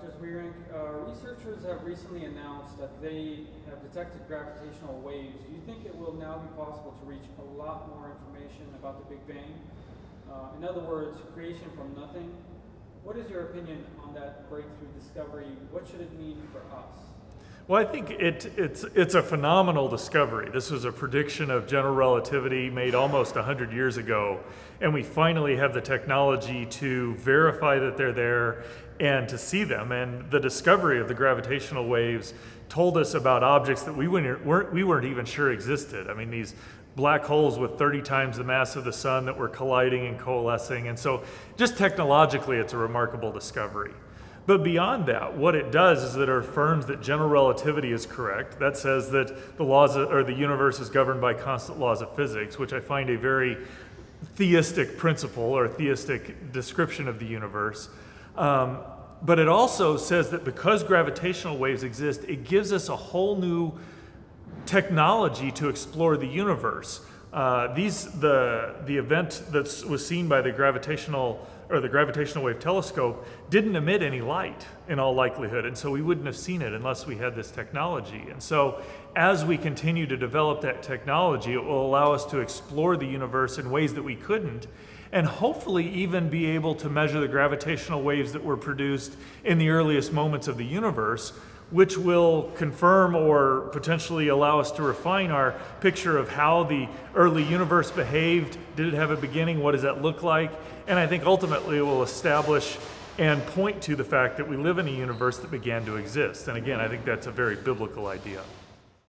Dr. Zweerink, uh, researchers have recently announced that they have detected gravitational waves. Do you think it will now be possible to reach a lot more information about the Big Bang? Uh, in other words, creation from nothing. What is your opinion on that breakthrough discovery? What should it mean for us? Well, I think it, it's, it's a phenomenal discovery. This was a prediction of general relativity made almost 100 years ago, and we finally have the technology to verify that they're there and to see them. And the discovery of the gravitational waves told us about objects that we weren't, we weren't even sure existed. I mean, these black holes with 30 times the mass of the sun that were colliding and coalescing. And so, just technologically, it's a remarkable discovery. But beyond that, what it does is that it affirms that general relativity is correct. That says that the laws of, or the universe is governed by constant laws of physics, which I find a very theistic principle or theistic description of the universe. Um, but it also says that because gravitational waves exist, it gives us a whole new technology to explore the universe. Uh, these the the event that was seen by the gravitational or the gravitational wave telescope didn't emit any light in all likelihood. And so we wouldn't have seen it unless we had this technology. And so as we continue to develop that technology, it will allow us to explore the universe in ways that we couldn't and hopefully even be able to measure the gravitational waves that were produced in the earliest moments of the universe which will confirm or potentially allow us to refine our picture of how the early universe behaved. Did it have a beginning? What does that look like? And I think ultimately it will establish and point to the fact that we live in a universe that began to exist. And again, I think that's a very biblical idea.